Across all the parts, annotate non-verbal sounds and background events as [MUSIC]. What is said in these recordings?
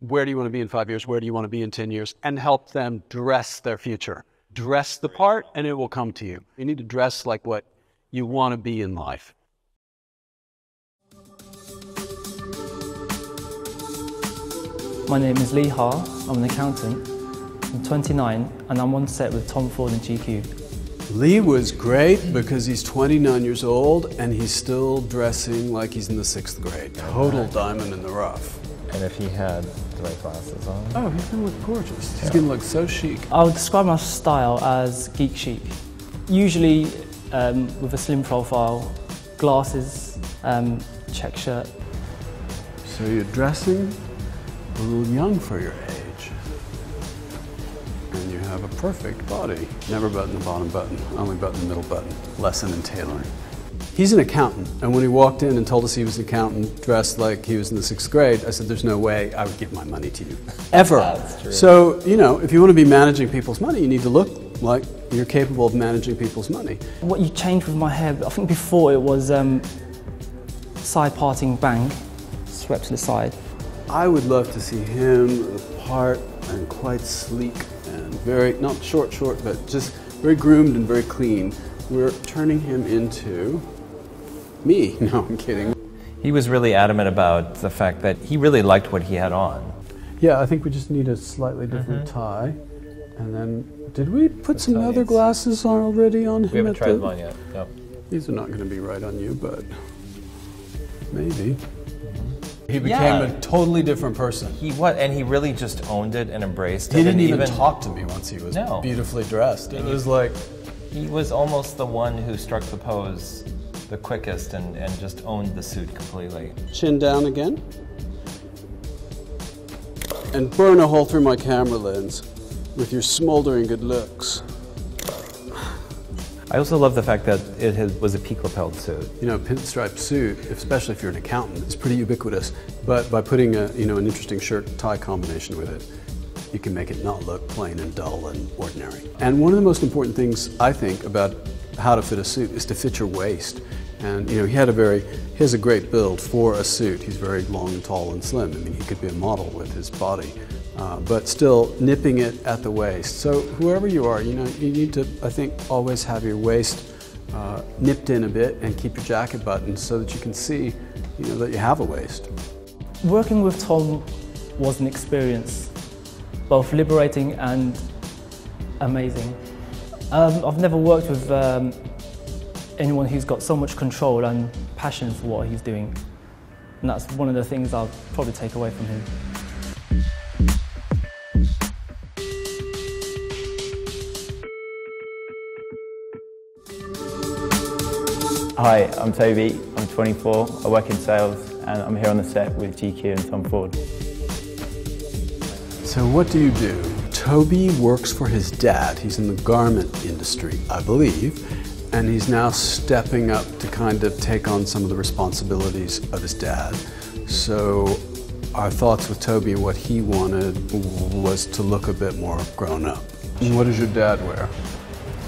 where do you want to be in five years? Where do you want to be in 10 years? And help them dress their future. Dress the part and it will come to you. You need to dress like what you want to be in life. My name is Lee Ha. I'm an accountant. I'm 29 and I'm on set with Tom Ford and GQ. Lee was great because he's 29 years old and he's still dressing like he's in the sixth grade. Total diamond in the rough. And if he had the right glasses on. Oh, he's gonna look gorgeous. He's gonna look so chic. I would describe my style as geek chic. Usually um, with a slim profile, glasses, um, check shirt. So you're dressing a little young for your age. And you have a perfect body. Never button the bottom button, only button the middle button. Lesson in tailoring. He's an accountant, and when he walked in and told us he was an accountant dressed like he was in the sixth grade, I said, There's no way I would give my money to you. [LAUGHS] Ever. That's true. So, you know, if you want to be managing people's money, you need to look like you're capable of managing people's money. What you changed with my hair, I think before it was um, side parting bang, swept to the side. I would love to see him apart and quite sleek and very, not short, short, but just very groomed and very clean. We're turning him into me. [LAUGHS] No, I'm kidding. He was really adamant about the fact that he really liked what he had on. Yeah, I think we just need a slightly different mm-hmm. tie. And then, did we put some tie other needs- glasses on already on him? We haven't at tried the- them on yet. Yep. These are not going to be right on you, but maybe. Mm-hmm. He became Yeah. a totally different person. He what? And he really just owned it and embraced it. He didn't and even, talk to me once he was No. beautifully dressed. It was like, He was almost the one who struck the pose the quickest and, and just owned the suit completely. chin down again. And burn a hole through my camera lens with your smoldering good looks. I also love the fact that it has, was a peak lapelled suit. You know, a pinstripe suit, especially if you're an accountant, it's pretty ubiquitous. But by putting a, you know, an interesting shirt tie combination with it, you can make it not look plain and dull and ordinary. And one of the most important things I think about how to fit a suit is to fit your waist. And you know, he had a very, he has a great build for a suit. He's very long and tall and slim. I mean, he could be a model with his body, uh, but still nipping it at the waist. So whoever you are, you know, you need to, I think, always have your waist uh, nipped in a bit and keep your jacket buttoned so that you can see, you know, that you have a waist. Working with Tom was an experience, both liberating and amazing. Um, I've never worked with um, anyone who's got so much control and passion for what he's doing. And that's one of the things I'll probably take away from him. Hi, I'm Toby. I'm 24. I work in sales and I'm here on the set with GQ and Tom Ford. So what do you do? Toby works for his dad. He's in the garment industry, I believe, and he's now stepping up to kind of take on some of the responsibilities of his dad. So our thoughts with Toby and what he wanted was to look a bit more grown up. What does your dad wear?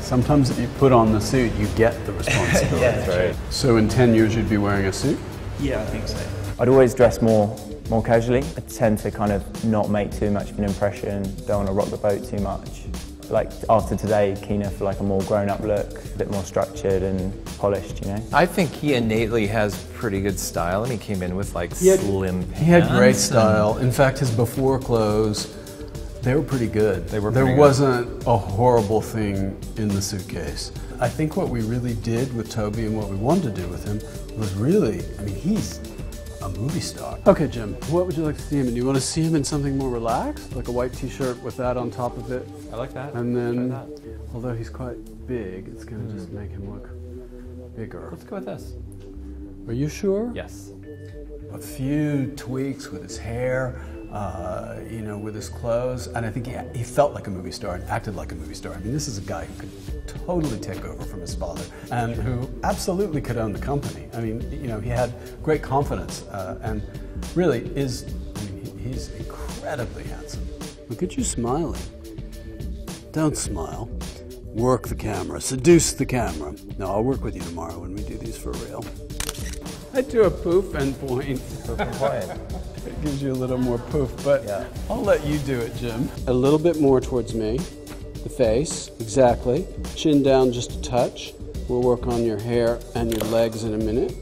Sometimes if you put on the suit, you get the [LAUGHS] responsibility. That's right. So in 10 years, you'd be wearing a suit? Yeah, I think so. I'd always dress more more casually. I tend to kind of not make too much of an impression, don't want to rock the boat too much. Like after today, keener for like a more grown up look, a bit more structured and polished, you know? I think he innately has pretty good style, and he came in with like He had- slim pants. He had great style. In fact, his before clothes, they were pretty good. They were There wasn't a horrible thing in the suitcase. I think what we really did with Toby and what we wanted to do with him was really, I mean, he's a movie star. Okay, Jim, what would you like to see him in? Do you want to see him in something more relaxed, like a white t-shirt with that on top of it? I like that. And then, that. although he's quite big, it's going to just hmm. make him look bigger. Let's go with this. Are you sure? Yes. a few tweaks with his hair, uh, you know, with his clothes, and I think he, he felt like a movie star and acted like a movie star. I mean, this is a guy who could totally take over from his father and who absolutely could own the company. I mean, you know, he had great confidence uh, and really is, I mean, he's incredibly handsome. Look at you smiling. Don't smile. Work the camera, seduce the camera. No, I'll work with you tomorrow when we do these for real. I do a poof and point. Quiet. [LAUGHS] It gives you a little more poof, but Yeah. I'll let you do it, Jim. A little bit more towards me. The face, exactly. Chin down just a touch. We'll work on your hair and your legs in a minute.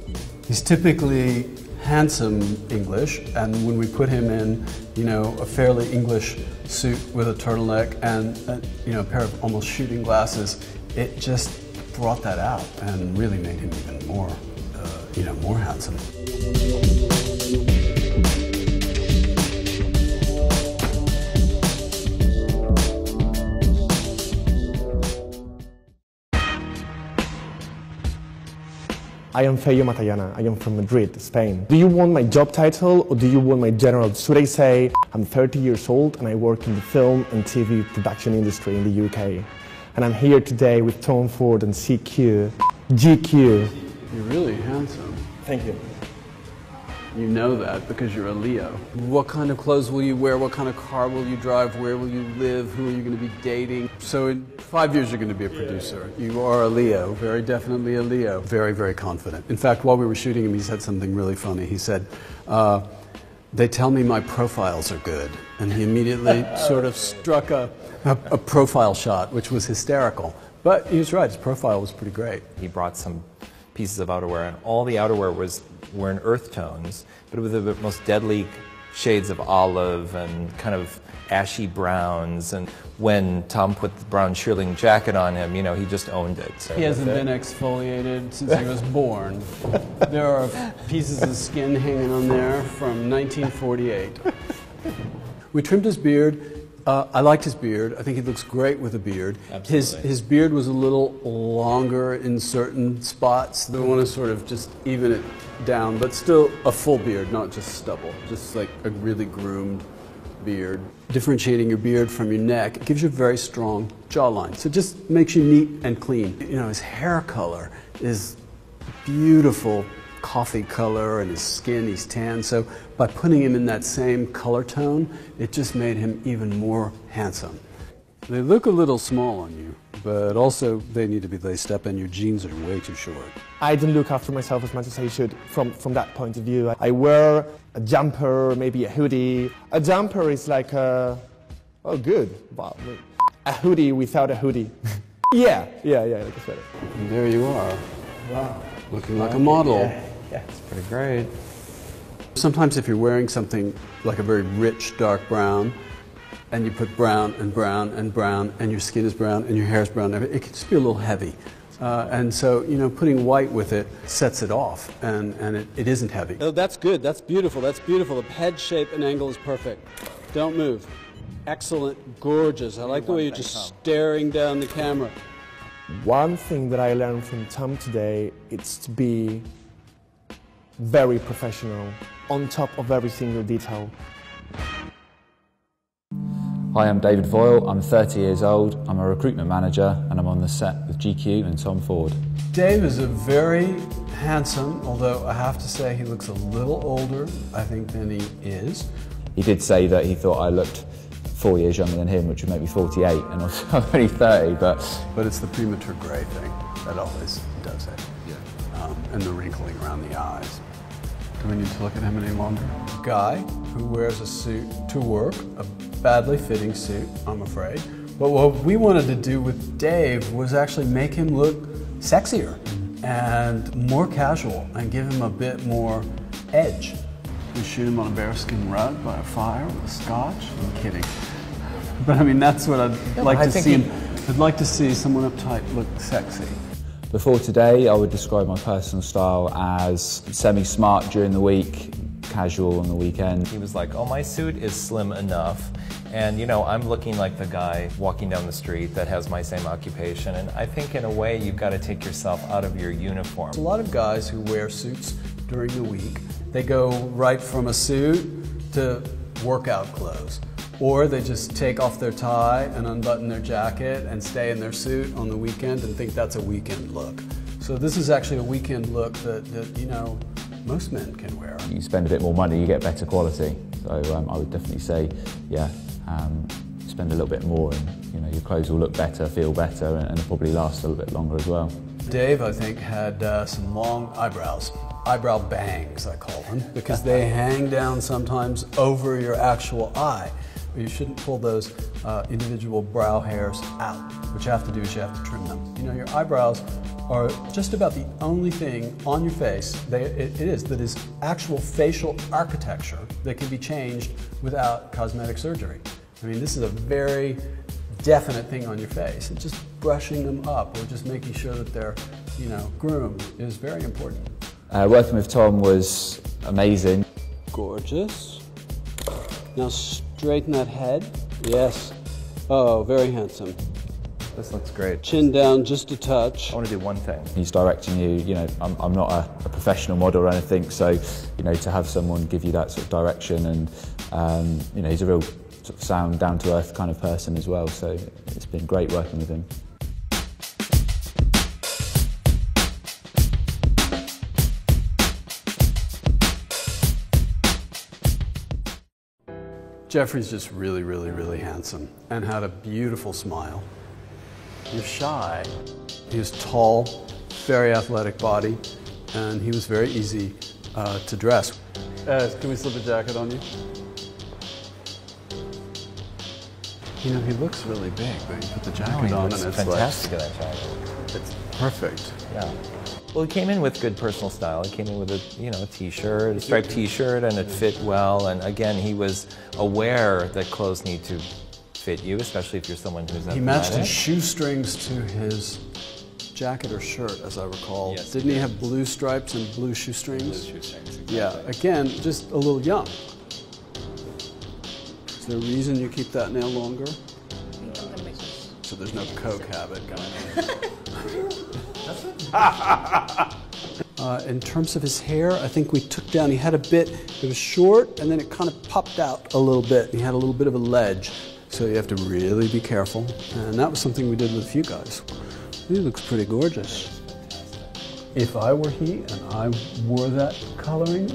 He's typically handsome English, and when we put him in, you know, a fairly English suit with a turtleneck and, uh, you know, a pair of almost shooting glasses, it just brought that out and really made him even more, uh, you know, more handsome. I am Feyo Matallana. I am from Madrid, Spain. Do you want my job title or do you want my general? Should I say I'm 30 years old and I work in the film and TV production industry in the UK? And I'm here today with Tom Ford and CQ, GQ. You're really handsome. Thank you. You know that because you're a Leo. What kind of clothes will you wear? What kind of car will you drive? Where will you live? Who are you going to be dating? So five years, you're going to be a producer. You are a Leo, very definitely a Leo. Very, very confident. In fact, while we were shooting him, he said something really funny. He said, uh, they tell me my profiles are good. And he immediately [LAUGHS] sort of struck a, a, a profile shot, which was hysterical. But he was right, his profile was pretty great. He brought some pieces of outerwear, and all the outerwear was were in earth tones, but with the most deadly shades of olive and kind of ashy browns. And when Tom put the brown shearling jacket on him, you know, he just owned it. So He hasn't been exfoliated since he was born. [LAUGHS] There are pieces of skin hanging on there from 1948. We trimmed his beard. Uh, I liked his beard. I think he looks great with a beard. His, Absolutely. his beard was a little longer in certain spots. We want to sort of just even it down, but still a full beard, not just stubble. Just like a really groomed beard. Differentiating your beard from your neck gives you a very strong jawline. So it just makes you neat and clean. You know, his hair color is beautiful coffee color and his skin, he's tan. So by putting him in that same color tone, it just made him even more handsome. They look a little small on you, but also they need to be laced up and your jeans are way too short. I didn't look after myself as much as I should from, from that point of view. I wear a jumper, maybe a hoodie. A jumper is like a, oh good, wow. A hoodie without a hoodie. [LAUGHS] yeah, yeah, yeah, like a sweater. And there you are. Wow. Looking like a model. Yeah, it's pretty great. Sometimes if you're wearing something like a very rich dark brown, and you put brown and brown and brown, and your skin is brown and your hair is brown, it can just be a little heavy. Uh, and so, you know, putting white with it sets it off, and, and it, it isn't heavy. Oh, that's good. That's beautiful. That's beautiful. The head shape and angle is perfect. Don't move. Excellent. Gorgeous. I like the way you're just staring down the camera. One thing that I learned from Tom today is to be very professional, on top of every single detail. Hi, I'm David Voyle. I'm 30 years old. I'm a recruitment manager and I'm on the set with GQ and Tom Ford. Dave is a very handsome, although I have to say he looks a little older, I think, than he is. He did say that he thought I looked four years younger than him, which would make me 48, and also I'm [LAUGHS] only 30, but But it's the premature gray thing that always does it. Um, and the wrinkling around the eyes. Do we need to look at him any longer? Guy who wears a suit to work, a badly fitting suit, I'm afraid. But what we wanted to do with Dave was actually make him look sexier and more casual and give him a bit more edge. We shoot him on a bearskin rug by a fire with a scotch. I'm kidding. [LAUGHS] But I mean, that's what I'd like I to see he- him. I'd like to see someone uptight look sexy. Before today, I would describe my personal style as semi-smart during the week, casual on the weekend. He was like, "Oh, my suit is slim enough." And you know, I'm looking like the guy walking down the street that has my same occupation. And I think in a way you've got to take yourself out of your uniform. A lot of guys who wear suits during the week, they go right from a suit to workout clothes. Or they just take off their tie and unbutton their jacket and stay in their suit on the weekend and think that's a weekend look. So this is actually a weekend look that, that you know, most men can wear. You spend a bit more money, you get better quality. So um, I would definitely say, yeah, um, spend a little bit more and you know, your clothes will look better, feel better, and, and probably last a little bit longer as well. Dave, I think, had uh, some long eyebrows. eyebrow bangs, I call them, because they hang down sometimes over your actual eye. But you shouldn't pull those uh, individual brow hairs out. What you have to do is you have to trim them. You know, your eyebrows are just about the only thing on your face they, it, it is that is actual facial architecture that can be changed without cosmetic surgery. I mean, this is a very definite thing on your face, and just brushing them up or just making sure that they're, you know, groomed is very important. Uh, working with Tom was amazing. Gorgeous. Now straighten that head. Yes. Oh, very handsome. This looks great. Chin down just a touch. I want to do one thing. He's directing you, you know, I'm, I'm not a, a professional model or anything, so, you know, to have someone give you that sort of direction and, um, you know, he's a real sort of sound, down to earth kind of person as well, so it's been great working with him. Jeffrey's just really, really, really handsome and had a beautiful smile. He was shy. He was tall, very athletic body, and he was very easy uh, to dress. Uh, can we slip a jacket on you? You know, he looks really big, but you put the jacket on and it's fantastic in that jacket. it's perfect. Yeah. Well, he came in with good personal style. He came in with a you know a t-shirt, a striped t-shirt, and it fit well. And again, he was aware that clothes need to fit you, especially if you're someone who's He matched his shoestrings to his jacket or shirt, as I recall. Yes, Didn't he have blue stripes and blue shoestrings? Blue shoestrings, Yeah, again, just a little young. Is there a reason you keep that nail longer? So there's no coke habit going on. [LAUGHS] uh, in terms of his hair, I think we took down, he had a bit, it was short and then it kind of popped out a little bit. He had a little bit of a ledge. So you have to really be careful. And that was something we did with a few guys. He looks pretty gorgeous. If I were he and I wore that coloring,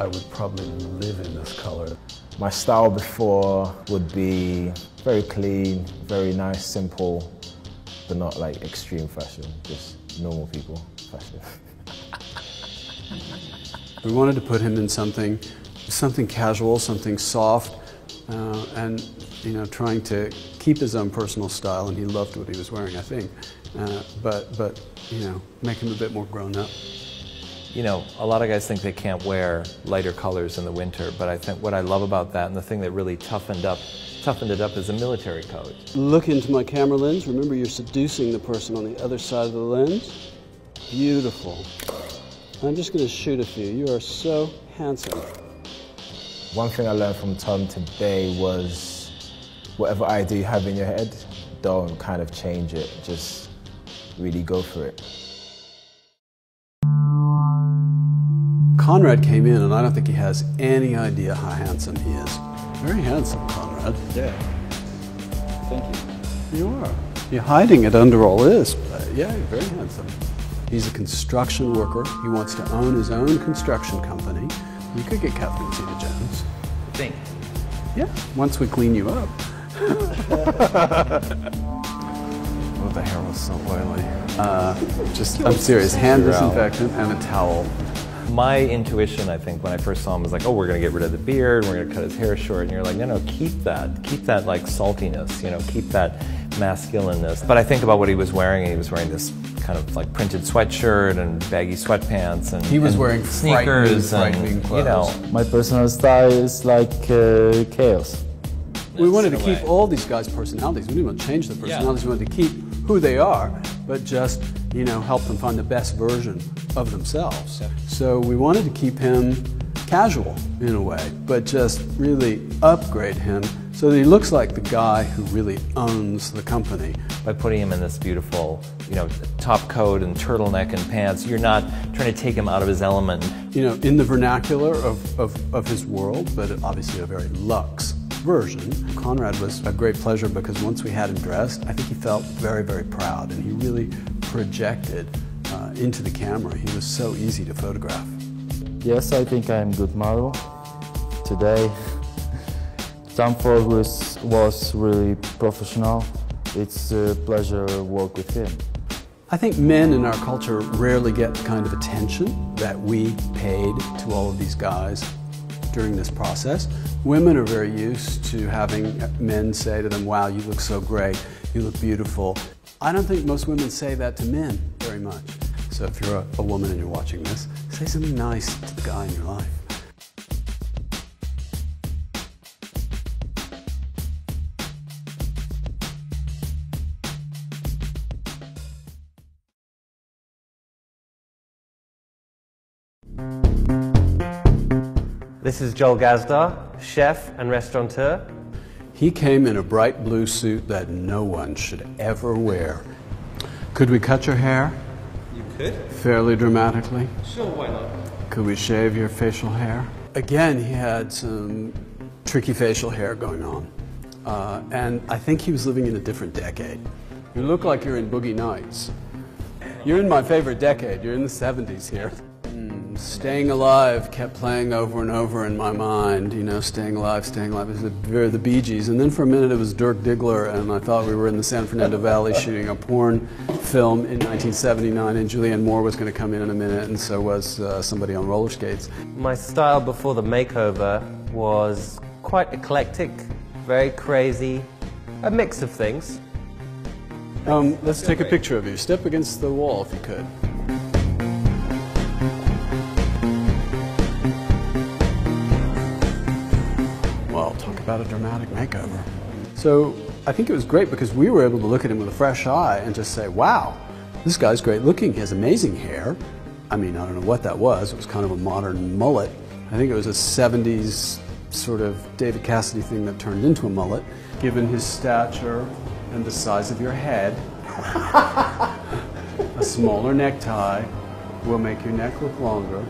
I would probably live in this color. My style before would be very clean, very nice, simple, but not like extreme fashion, just normal people fashion. [LAUGHS] We wanted to put him in something, something casual, something soft, uh, and you know, trying to keep his own personal style. And he loved what he was wearing, I think. Uh, but but you know, make him a bit more grown up. You know, a lot of guys think they can't wear lighter colors in the winter, but I think what I love about that and the thing that really toughened up toughened it up as a military coat. Look into my camera lens. Remember, you're seducing the person on the other side of the lens. Beautiful. I'm just going to shoot a few. You are so handsome. One thing I learned from Tom today was whatever idea you have in your head, don't kind of change it. Just really go for it. Conrad came in, and I don't think he has any idea how handsome he is. Very handsome, Conrad. Yeah. Thank you. You are. You're hiding it under all this, but yeah, you're very handsome. He's a construction worker. He wants to own his own construction company. You could get Catherine Zeta-Jones. Think. Yeah, once we clean you up. [LAUGHS] oh, the hair was so oily. Uh, just, I'm serious. Hand disinfectant and a towel. My intuition, I think, when I first saw him was like, oh, we're gonna get rid of the beard, we're gonna cut his hair short, and you're like, no, no, keep that, keep that like saltiness, you know, keep that masculineness. But I think about what he was wearing, and he was wearing this kind of like printed sweatshirt and baggy sweatpants, and He was and wearing sneakers, frightening, and frightening you know. My personal style is like uh, chaos. We wanted to keep all these guys' personalities. We didn't want to change their personalities. We wanted to keep who they are, but just you know help them find the best version of themselves. So we wanted to keep him casual in a way, but just really upgrade him so that he looks like the guy who really owns the company. by putting him in this beautiful, you know, top coat and turtleneck and pants, you're not trying to take him out of his element. You know, in the vernacular of, of, of his world, but obviously a very luxe version. Conrad was a great pleasure because once we had him dressed, I think he felt very, very proud and he really projected uh, into the camera. He was so easy to photograph. Yes, I think I'm good model. Today, Tom Ford was, was really professional. It's a pleasure to work with him. I think men in our culture rarely get the kind of attention that we paid to all of these guys during this process. Women are very used to having men say to them, wow, you look so great, you look beautiful. I don't think most women say that to men very much. So if you're a, a woman and you're watching this, say something nice to the guy in your life. This is Joel Gazdar, chef and restaurateur. He came in a bright blue suit that no one should ever wear. Could we cut your hair? You could? Fairly dramatically. Sure, why not? Could we shave your facial hair? Again, he had some tricky facial hair going on. Uh, and I think he was living in a different decade. You look like you're in Boogie Nights. You're in my favorite decade. You're in the 70s here. Staying Alive kept playing over and over in my mind. You know, Staying Alive, Staying Alive. It was the, the Bee Gees. And then for a minute it was Dirk Diggler, and I thought we were in the San Fernando Valley [LAUGHS] shooting a porn film in 1979, and Julianne Moore was going to come in in a minute, and so was uh, somebody on roller skates. My style before the makeover was quite eclectic, very crazy, a mix of things. Um, let's take a picture of you. Step against the wall if you could. About a dramatic makeover. So I think it was great because we were able to look at him with a fresh eye and just say, wow, this guy's great looking. He has amazing hair. I mean, I don't know what that was. It was kind of a modern mullet. I think it was a 70s sort of David Cassidy thing that turned into a mullet. Given his stature and the size of your head, [LAUGHS] a smaller necktie will make your neck look longer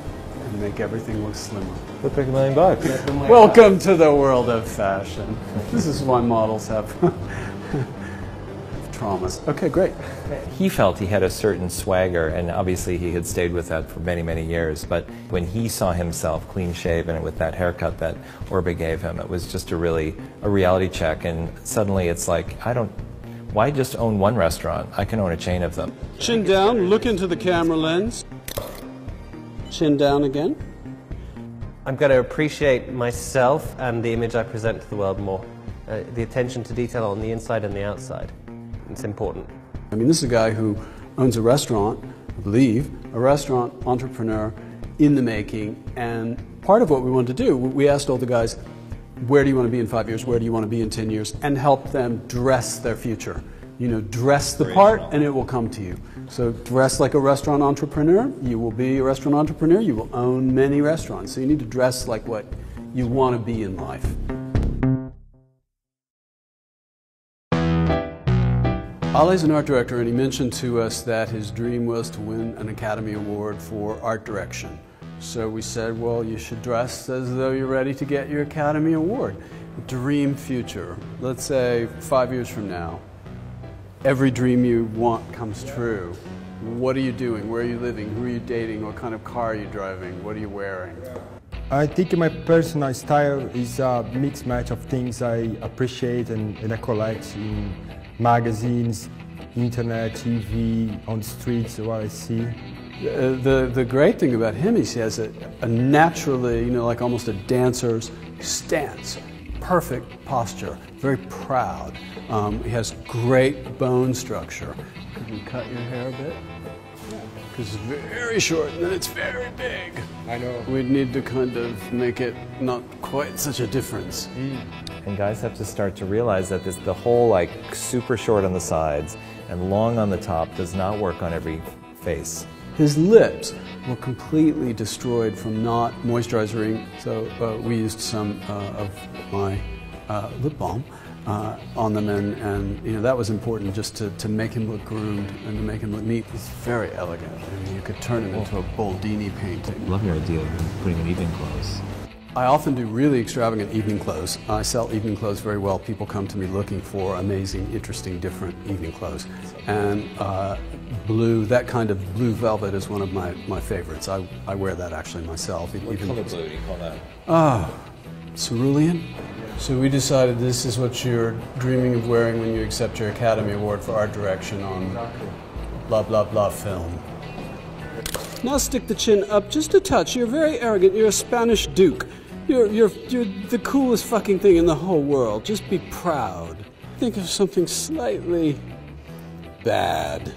and make everything look slimmer. Look like a million bucks. [LAUGHS] Welcome to the world of fashion. This is why models have [LAUGHS] traumas. Okay, great. He felt he had a certain swagger, and obviously he had stayed with that for many, many years. But when he saw himself clean shaven and with that haircut that Orbe gave him, it was just a really a reality check. And suddenly it's like, I don't, why just own one restaurant? I can own a chain of them. Chin down, look into the camera lens. Chin down again. I'm going to appreciate myself and the image I present to the world more. Uh, the attention to detail on the inside and the outside. It's important. I mean, this is a guy who owns a restaurant, I believe, a restaurant entrepreneur in the making. And part of what we wanted to do, we asked all the guys, where do you want to be in five years? Where do you want to be in 10 years? And help them dress their future. You know, dress the part and it will come to you. So dress like a restaurant entrepreneur, you will be a restaurant entrepreneur, you will own many restaurants. So you need to dress like what you want to be in life. Ali's an art director and he mentioned to us that his dream was to win an Academy Award for art direction. So we said, well, you should dress as though you're ready to get your Academy Award. Dream future. Let's say five years from now, every dream you want comes true. What are you doing? Where are you living? Who are you dating? What kind of car are you driving? What are you wearing? I think my personal style is a mixed match of things I appreciate and, and I collect in magazines, internet, TV, on the streets, what I see. Uh, the, the great thing about him is he has a, a naturally, you know, like almost a dancer's stance. Perfect posture, very proud. Um, he has great bone structure. Could we cut your hair a bit? Because it's very short and then it's very big. I know. We'd need to kind of make it not quite such a difference. And guys have to start to realize that this, the whole like super short on the sides and long on the top does not work on every face. His lips were completely destroyed from not moisturizing, so uh, we used some uh, of my uh, lip balm uh, on them, and, and you know that was important just to, to make him look groomed and to make him look neat. He's very elegant, and you could turn him into a Boldini painting. Love your idea of putting him in evening clothes. I often do really extravagant evening clothes. I sell evening clothes very well. People come to me looking for amazing, interesting, different evening clothes. And uh, blue, that kind of blue velvet is one of my, my favorites. I, I wear that actually myself. What Even- color blue do you call that? Ah, cerulean. So we decided this is what you're dreaming of wearing when you accept your Academy Award for Art Direction on blah blah blah film. Now stick the chin up just a touch. You're very arrogant. You're a Spanish duke. You're, you're, you're the coolest fucking thing in the whole world. Just be proud. Think of something slightly bad.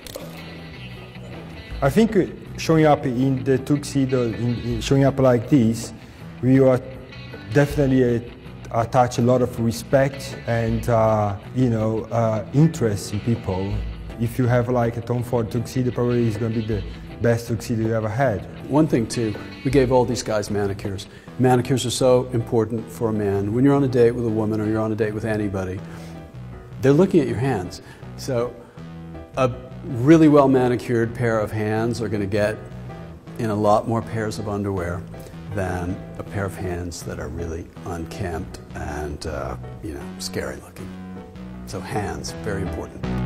I think showing up in the tuxedo, in, in showing up like this, we are definitely uh, attach a lot of respect and uh, you know uh, interest in people. If you have like a Tom Ford tuxedo, probably it's going to be the best tuxedo you ever had. One thing too, we gave all these guys manicures. Manicures are so important for a man. When you're on a date with a woman or you're on a date with anybody, they're looking at your hands. So a really well manicured pair of hands are going to get in a lot more pairs of underwear than a pair of hands that are really unkempt and uh, you know scary looking. So hands, very important.